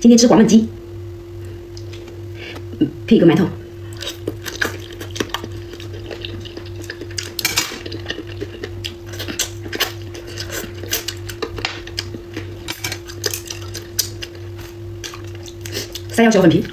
今天吃黄焖鸡。配一个馒头。山药小粉皮。